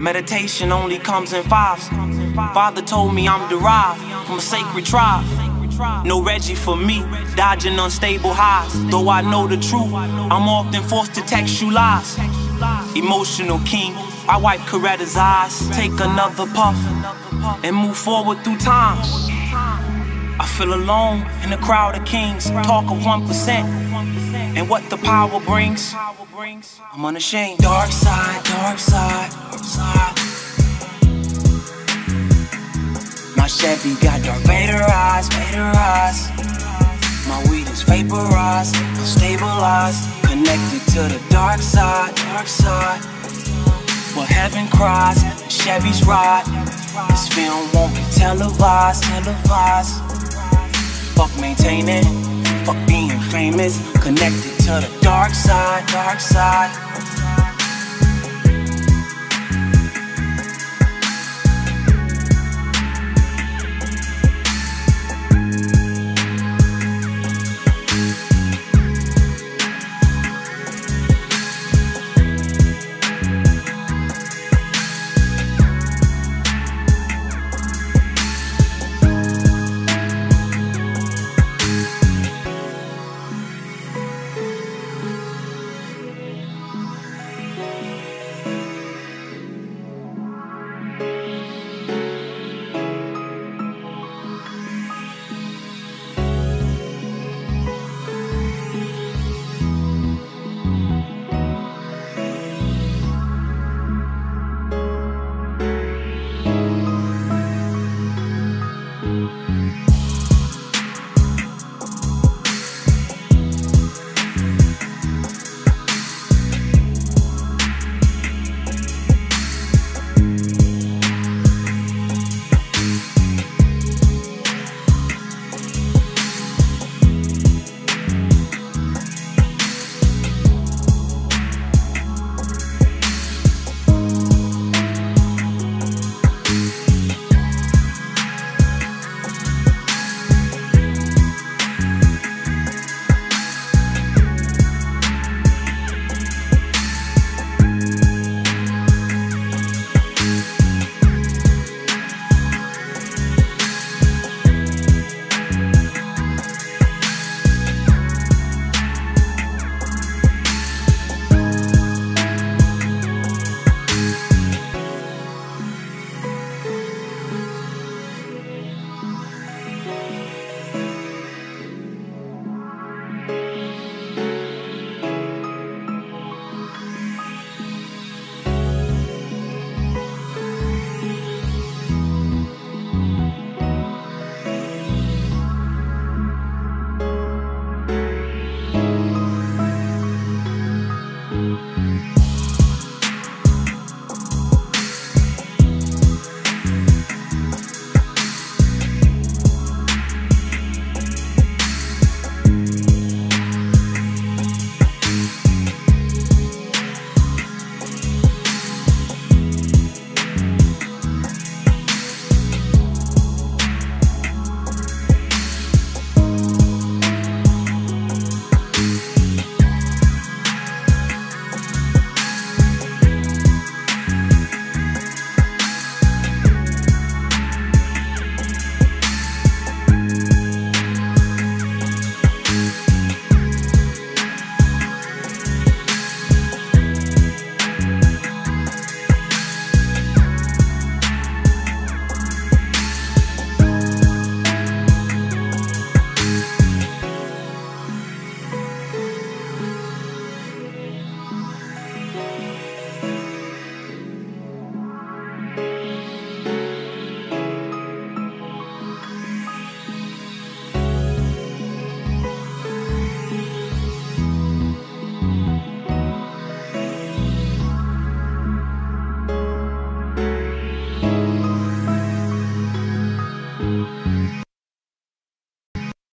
Meditation only comes in fives. Father told me I'm derived from a sacred tribe. No Reggie for me, dodging unstable highs. Though I know the truth, I'm often forced to text you lies. Emotional king, I wipe Coretta's eyes. Take another puff and move forward through time. I feel alone in a crowd of kings. Talk of 1% and what the power brings. I'm unashamed. Dark side, dark side, dark side. My Chevy got Darth Vader eyes, Vader eyes. My weed is vaporized, stabilized, connected to the dark side, dark side. Where heaven cries, Chevy's ride. This film won't be televised, televised. Fuck maintaining, fuck being famous. Connected to the dark side, dark side.